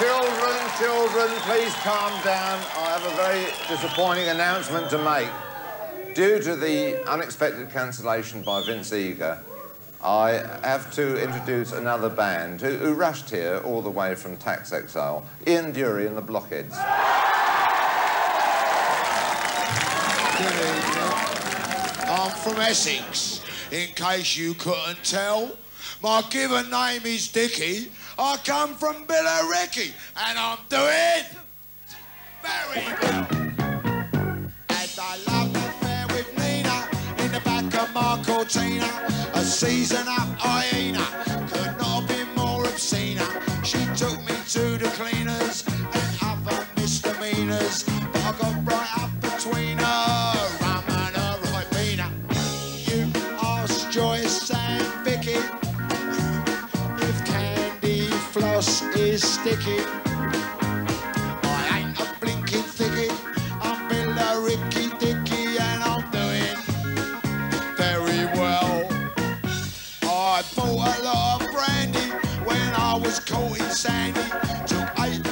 Children, children, please calm down. I have a very disappointing announcement to make. Due to the unexpected cancellation by Vince Eager, I have to introduce another band who, who rushed here all the way from tax exile, Ian Dury and the Blockheads. I'm from Essex, in case you couldn't tell. My given name is Dickie. I come from Billericay, and I'm doing very well. And I love the affair with Nina in the back of my Cortina. A season up hyena could not have been more obscene. She took me to the cleaners and other misdemeanors, sticky. I ain't a blinking thicky. I'm Bill Ricky Dicky and I'm doing very well. I bought a lot of brandy when I was in Sandy.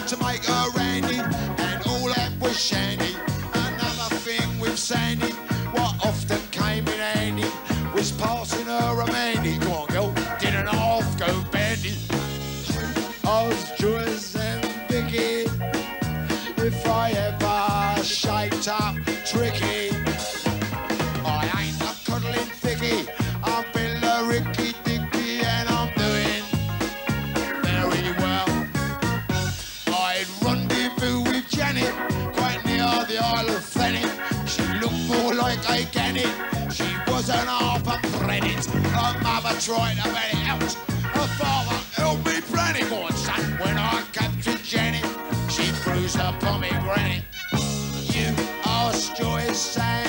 To make her Randy, and all that was shandy. Another thing with Sandy, what often came in handy was passing her a Mandy. If I ever shaped up tricky. I ain't a cuddling thicky. I'm Bill Ricky Dicky and I'm doing very well. I'd rendezvous with Janet quite near the Isle of Thanet. She looked more like a gannet. She wasn't half a credit. Her mother tried to bet it out. Her father You asked Joyce and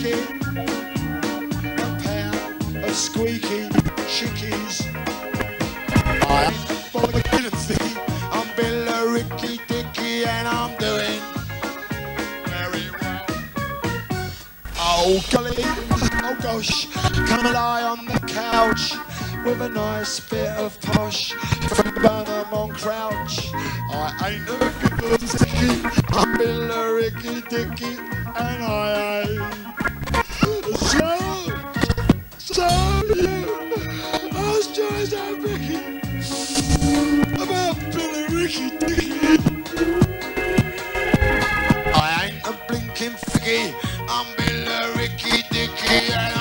Vicky a pair of squeaky chickies. I am for the. I'm Billericay Dickie and I'm doing very well. Oh golly, oh gosh, come and lie on the couch with a nice bit of posh from Burnham on Crouch. I ain't a good dicky, I'm Billericay Dickie and I ain't. I ain't a blinking figgy, I'm Billy Dicky,